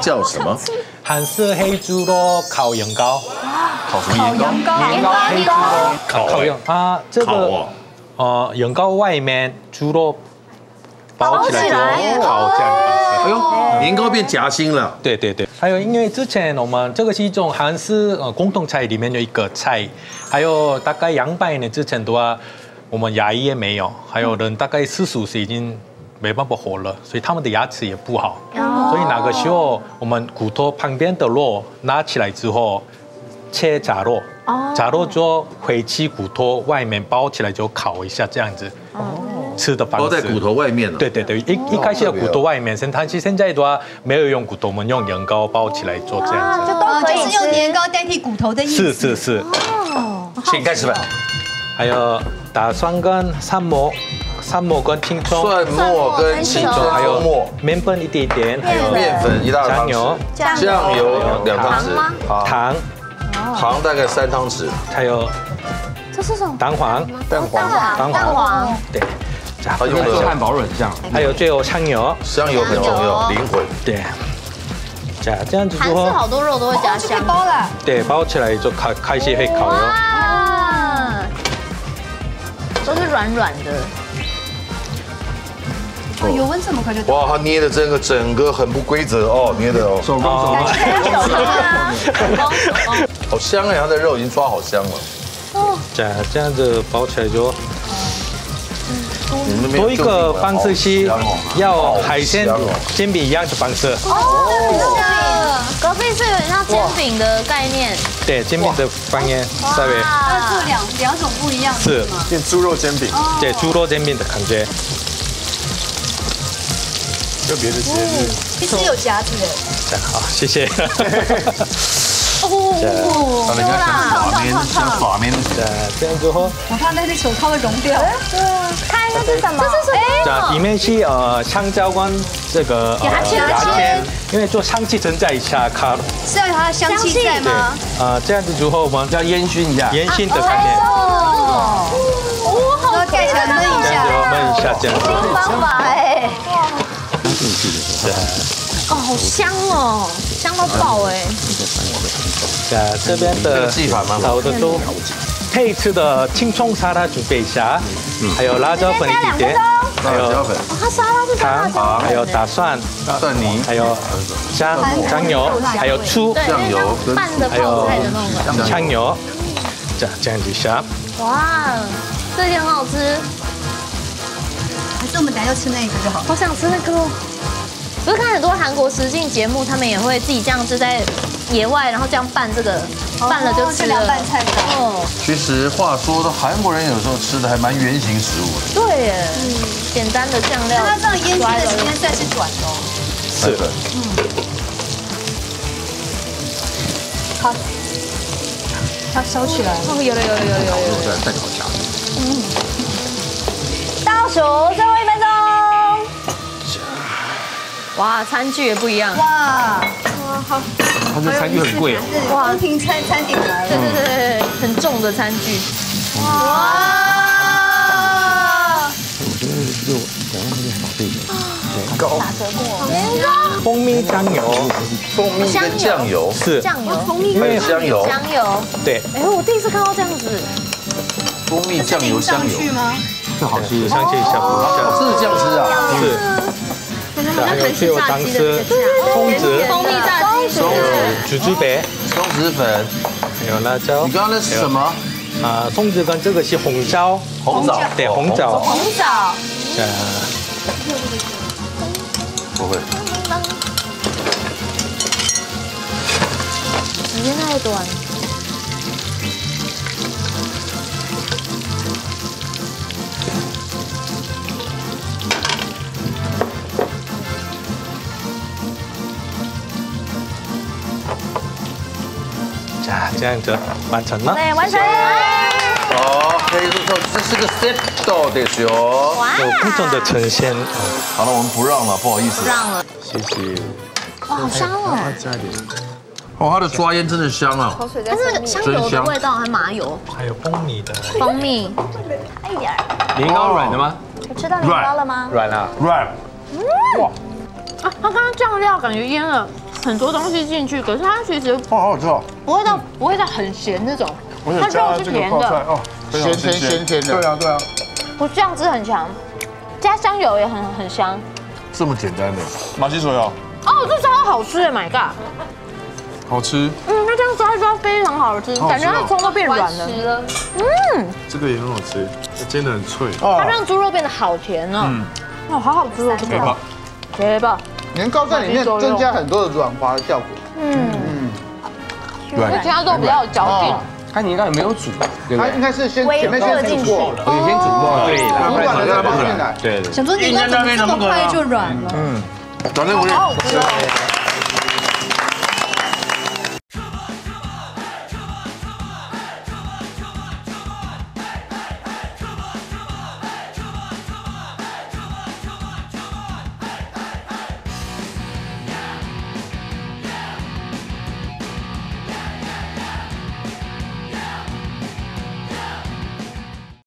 叫什么？韩式黑猪肉烤年糕，烤什么年糕？年糕黑猪肉，烤烤年啊，这个哦呃年糕外面猪肉包起来。就包起来。烤这样子。哎呦，年糕变夹心了。对对对，还有因为之前我们这个是一种韩式呃共同菜里面的一个菜，还有大概两百年之前的话，我们牙医也没有，还有人大概四十五岁已经没办法活了，所以他们的牙齿也不好，所以那个时候我们骨头旁边的肉拿起来之后切假肉，假肉之后回去骨头外面包起来就烤一下这样子。哦吃的方式包在骨头外面了。对对对，一一开始有骨头外面，现但是现在的话没有用骨头，我们用年糕包起来做这样子。就都哦，可以就是用。年糕代替骨头的意思。是是是，请开始吧。还有大蒜跟蒜末，蒜末跟青葱，蒜末跟青葱，还还有末、面粉一点点，还有面粉。一大汤酱油。匙，酱油两汤匙。糖，糖。糖，大概三汤匙，还有这是什么？蛋黄，蛋黄，蛋蛋黄，对，加它用跟汉的堡软酱，还有最后香油，香油很重要，灵魂。对，加这样子之后，好多肉都会加香。包了。对，包起来就开开始会烤肉。哇，都是软软的。哦，油温这么快就。哇，它捏的这个整个很不规则哦，捏的哦，手 工手工。手工啊，手工手工。好香哎，它的肉已经抓好香了。哦这样这样子包起来就多一个方式是好香哦要海鲜煎饼一样的方式，哦，隔壁是有点像煎饼的概念。对，煎饼的方面稍微要做两两种不一样的是吗？变猪肉煎饼，对猪肉煎饼的感觉。特别的节日。其实有夹子的。这样好，谢谢。哦，让人家想法面，想法面的这样这样之后，我怕那些手套会融掉。看这是什么？这是什么？里面是呃香蕉跟这个呃牙签牙签，因为做香气存在一下卡，是要有它的香气在对吗？呃这样子之后我们要烟熏一下，烟熏的概念，哦，哇，然后盖起来焖一下。焖一下这样子。新方法哦，好香哦，香到爆哎！这样这边的个技法蛮好好的都配吃的青葱沙拉准备一下，还有辣椒粉一点点，还有辣椒粉、糖，粉还有大蒜，蒜泥、还有香酱油，还有醋，对，酱油跟拌的泡菜的那种感觉。香油，这样这样子下。哇，这也很好吃，还是我们等下就吃那个就好。好想吃那个哦。不是看很多韩国实境节目，他们也会自己这样子在野外，然后这样拌这个，拌了就吃了。拌菜吧。哦，其实话说，的韩国人有时候吃的还蛮原形食物的。对耶，简单的酱料。那它这样腌制的时间算是短的哦。是的，嗯。好它烧起来了。哦，有了有了有了有了有了。再再烤一下。嗯倒数最后哇，餐具也不一样。哇，哇好。它这餐具很贵哦，哇，宫廷餐餐点来了。对对对很重的餐具。哇！蜂蜜酱油。蜂蜜跟酱油，是，酱油，蜂蜜跟香油，香油。对，哎，我第一次看到这样子。蜂蜜酱油香油，吗？这好吃。香气一下，这是这样吃啊？是，还有最后当吃松子、蜂蜜炸鸡是不是？猪猪白，松子粉，还有辣椒你。刚刚那是什么？啊，松子跟这个是红椒，红枣，对，红枣。红枣。呃，不会，时间太短。这样子完成了。对，完成。哦，可以说这是个 set 的哟。哇有不同的呈现，好了，我们不让了，不好意思。不让了。谢谢。哇，好香哦！加一点。哦，它的抓烟真的香啊！它是香油的味道，还麻油、还有蜂蜜的，蜂蜜。差一点儿。年糕软的吗？有吃到年糕了吗？软啊。Right，啊，它刚刚酱料感觉腌了很多东西进去，可是它其实哦，好好吃哦。不会到不会到很咸那种，它肉是甜的，哦，咸甜咸甜的。对啊对啊，我酱汁很强，加香油也很很香。这么简单的。马蹄水哦哦，这超好吃耶！My God，好吃，嗯，它这样抓一抓非常好吃，感觉它的葱都变软了，嗯，这个也很好吃，煎的很脆。它让猪肉变得好甜哦。哦，好好吃哦，这个可怕，绝吧。年糕在里面增加很多的软滑的效果。嗯嗯，对，其他都比较有嚼劲。看你应该有没有煮，对不对它应？该是先微前面先煮过了，我有先煮过，对啦，煮软了再放进来。对对。想说年糕怎么这么快就软了？嗯反正我好好吃哦。